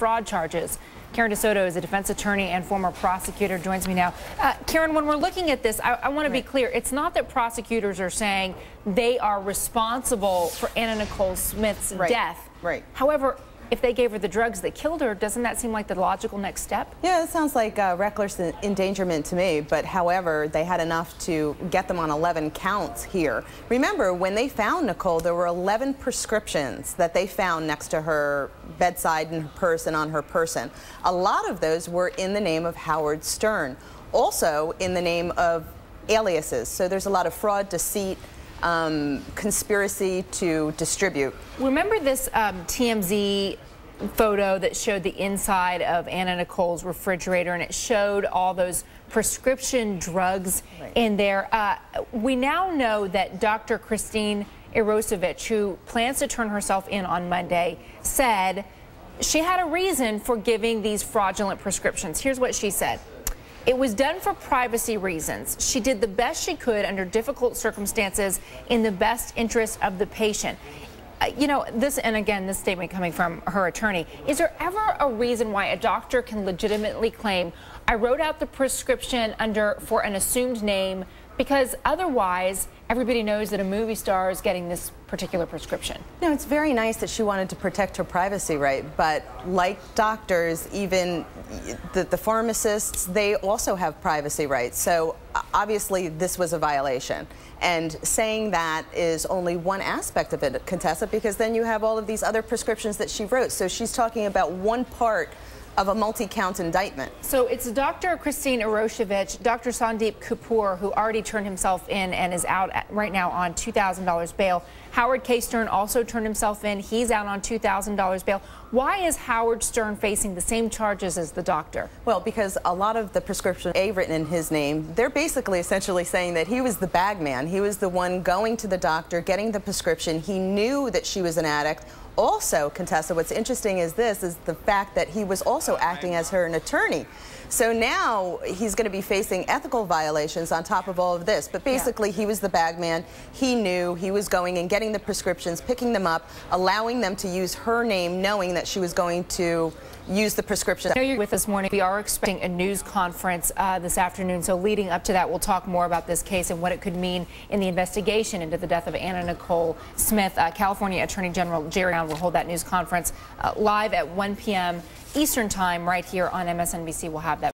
fraud charges. Karen DeSoto is a defense attorney and former prosecutor, joins me now. Uh, Karen, when we're looking at this, I, I want to be clear. It's not that prosecutors are saying they are responsible for Anna Nicole Smith's right. death. Right. However, if they gave her the drugs that killed her, doesn't that seem like the logical next step? Yeah, it sounds like uh, reckless endangerment to me, but however, they had enough to get them on 11 counts here. Remember, when they found Nicole, there were 11 prescriptions that they found next to her bedside and her purse and on her person. A lot of those were in the name of Howard Stern, also in the name of aliases. So there's a lot of fraud, deceit, um, conspiracy to distribute. Remember this um, TMZ photo that showed the inside of Anna Nicole's refrigerator and it showed all those prescription drugs right. in there. Uh, we now know that Dr. Khristine Eroshevich, who plans to turn herself in on Monday, said she had a reason for giving these fraudulent prescriptions. Here's what she said. It was done for privacy reasons. She did the best she could under difficult circumstances in the best interest of the patient. Uh, you know, this, and again, this statement coming from her attorney, is there ever a reason why a doctor can legitimately claim, I wrote out the prescription under for an assumed name because otherwise everybody knows that a movie star is getting this particular prescription. No, it's very nice that she wanted to protect her privacy right, but like doctors, even the, the pharmacists, they also have privacy rights. So obviously this was a violation. And saying that is only one aspect of it, Contessa, because then you have all of these other prescriptions that she wrote. So she's talking about one part of a multi-count indictment. So it's Dr. Khristine Eroshevich, Dr. Sandeep Kapoor, who already turned himself in and is out right now on $2,000 bail. Howard K. Stern also turned himself in. He's out on $2,000 bail. Why is Howard Stern facing the same charges as the doctor? Well, because a lot of the prescription A written in his name, they're basically essentially saying that he was the bag man. He was the one going to the doctor, getting the prescription. He knew that she was an addict also, Contessa, what's interesting is this, is the fact that he was also acting as her an attorney. So now he's going to be facing ethical violations on top of all of this. But basically, yeah. he was the bagman. He knew he was going and getting the prescriptions, picking them up, allowing them to use her name, knowing that she was going to use the prescription. I know you're with us morning. We are expecting a news conference uh, this afternoon. So leading up to that, we'll talk more about this case and what it could mean in the investigation into the death of Anna Nicole Smith. Uh, California Attorney General Jerry Brown will hold that news conference uh, live at 1 p.m. Eastern Time right here on MSNBC. We'll have that.